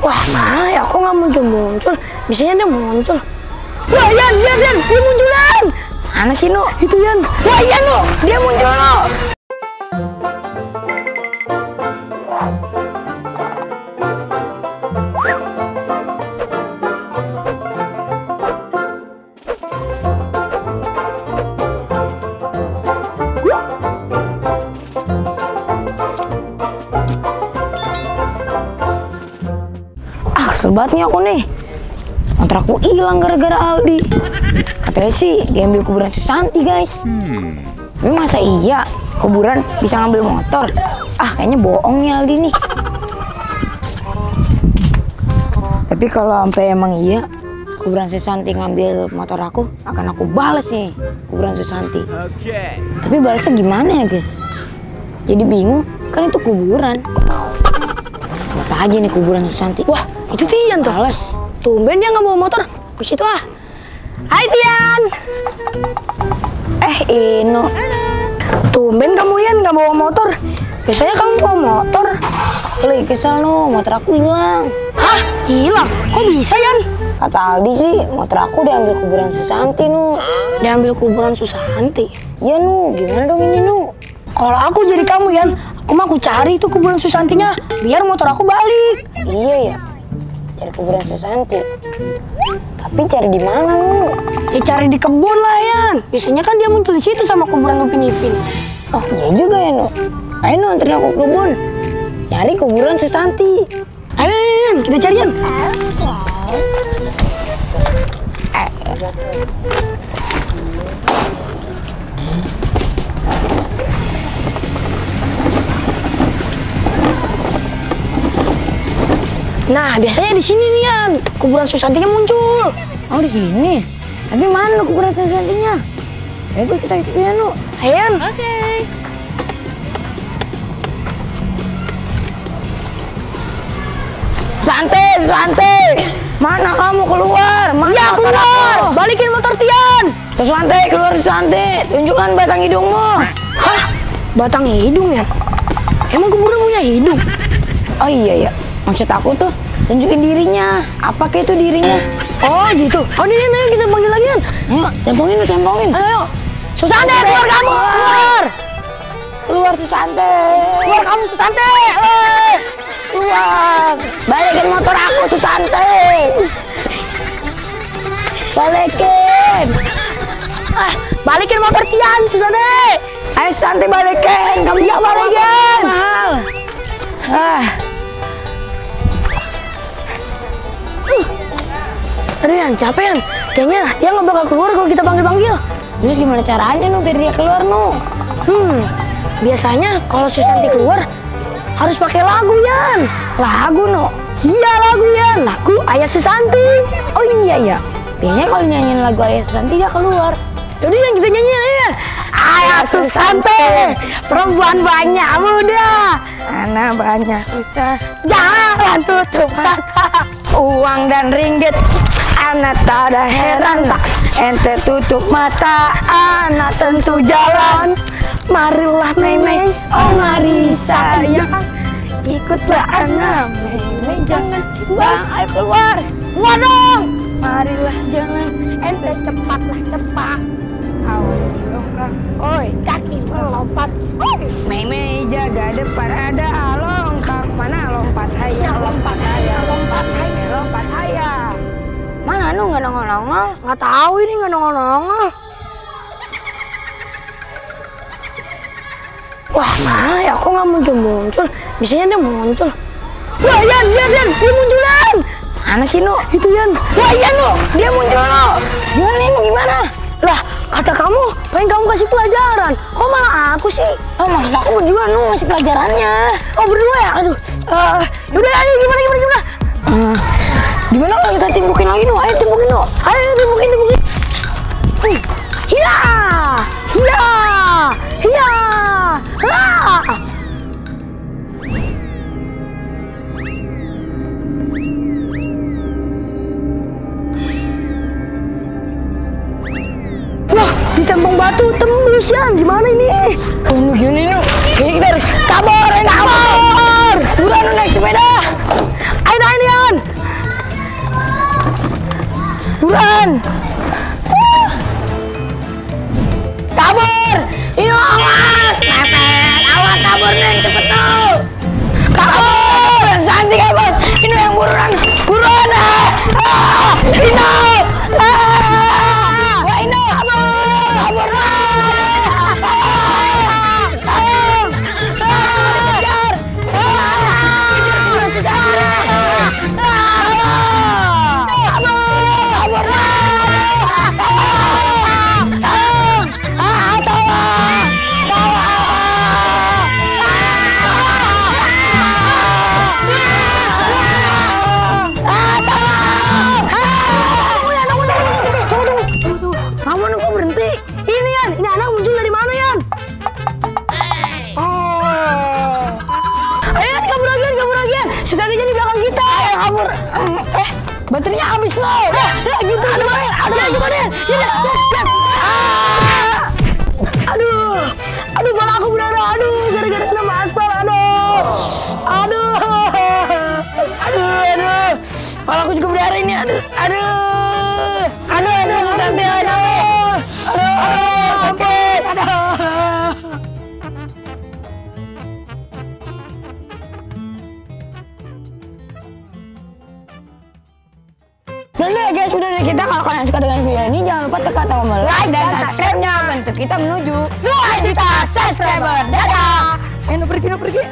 Wah, mana ya? Kok nggak muncul-muncul? Biasanya dia muncul. Wah, Yan, Yan, Yan, dia muncul, Yan. Mana sih, Nu? Itu Yan. Wah, Yan, no. Dia muncul, no. Kesel banget nih aku nih. Motor aku hilang gara-gara Aldi. Katanya sih dia ambil kuburan Susanti, guys. Tapi masa iya kuburan bisa ngambil motor? Ah, kayaknya bohong nih Aldi nih. Tapi kalau sampai emang iya kuburan Susanti ngambil motor aku, akan aku balas nih kuburan Susanti. Tapi balasnya gimana ya, guys? Jadi bingung, kan itu kuburan. Aja nih kuburan Susanti. Wah, itu Tian tuh. Males. Tumben dia nggak bawa motor. Ke situ ah. Hai Tian. Eh, Ino. Tumben kamu Yan nggak bawa motor. Biasanya kamu bawa motor. Lagi kesel no, motor aku hilang. Hah? Hilang? Kok bisa Yan? Kata Aldi sih, motor aku diambil kuburan Susanti nu. Diambil kuburan Susanti. Iya nu, gimana dong ini nu? Kalau aku jadi kamu Yan, aku mah aku cari itu kuburan Susantinya, biar motor aku balik. Iya ya, cari kuburan Susanti. Tapi cari di mana nu? Ya cari di kebun lah Yan. Biasanya kan dia muncul di situ sama kuburan Upin Ipin. Oh iya juga ya nu. Ayo nu, anterin aku ke kebun. Nyari kuburan Susanti. Ayo Yan, kita cari Yan. Nah, biasanya di sini nih Yan, kuburan Susantinya muncul. Oh di sini. Tapi mana kuburan Susantinya? Ayo kita ke situ ya nu. Ayo Yan. Santai, santai. Mana kamu keluar? Mana Ya keluar, aku? balikin motor Tian. Susanti, keluar Susanti. Tunjukkan batang hidungmu. Hah? Batang hidung ya? Emang kuburan punya hidung? Oh iya ya, maksud aku tuh tunjukin dirinya. Apa kayak itu dirinya? Oh gitu. Oh ini nih kita panggil lagi Yan. Ayo, lu, cempongin. Ayo. Susanti keluar kamu, keluar. Keluar Susanti. Keluar kamu Susanti. Eh. Keluar. Balikin motor aku Susanti. Balikin. Ah, balikin motor Tian Susanti. Ayo Susanti balikin. Kamu jangan balikin. Ah, Aduh Yan, capek Yan. Kayaknya dia nggak bakal keluar kalau kita panggil-panggil. terus gimana caranya nu biar dia keluar nu? Hmm, biasanya kalau Susanti keluar harus pakai lagu Yan. Lagu nu. Iya lagu Yan, lagu Ayah Susanti. Oh iya iya. Biasanya kalau nyanyiin lagu Ayah Susanti dia keluar. Jadi yang kita nyanyiin aja. Ayah Susanti, perempuan banyak muda, Anak banyak susah. jangan tutup mata. Uang dan ringgit Anak tak ada heran tak Ente tutup mata. Anak tentu jalan. Marilah Mei Oh mari sayang ikutlah anak Mei jangan Bang ayo keluar. Keluar dong. Marilah jangan. Ente cepatlah cepat. Awas di longkang Oi kaki melompat. Oi. Mei Mei jaga depan ada longkang Mana lompat? Hayya lompat. Hayya lompat. Hayya lompat. Hayya Mana nu nggak nongol-nongol Nggak tahu ini nggak nongol-nongol. Wah, mana ya? Kok nggak muncul-muncul? Biasanya dia muncul. Wah, Yan, Yan, Yan, dia muncul, Yan. Mana sih nu? Itu Yan. Wah, Yan, no. Dia muncul, no. Gimana nu gimana? Lah, kata kamu, pengen kamu kasih pelajaran. Kok malah aku sih? Oh maksud aku juga nu ngasih pelajarannya Oh, berdua ya? Aduh. Eh, yaudah, ayo gimana, gimana, gimana? Hmm. Gimana kalau kita timbukin lagi nu? Ayo timbukin nu Ayo, timbukin, timbukin. Hmm. Hiya! Hiya! Hiya! Ah! Wah, di tempong batu tembus Yan. Gimana ini? Buruan. Kabur. Eh, baterainya habis loh. Nah, nah gitu. Aduh, Yan. Aduh, gimana Yan? Yan, Yan, Yan. Ah. Aduh, aduh bola aku berdarah. Aduh, gara-gara kena aspal. Aduh, aduh, aduh, aduh. Kepala aku juga berdarah ini. Aduh, aduh, Dan ya guys, sudah dari kita. Kalau kalian suka dengan video ini, jangan lupa tekan tombol like dan subscribe-nya. Bantu kita menuju 2 juta subscriber. Dadah! Eh, no pergi, no pergi.